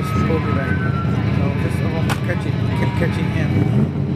There's Bobby right. So just keep catching, catching him.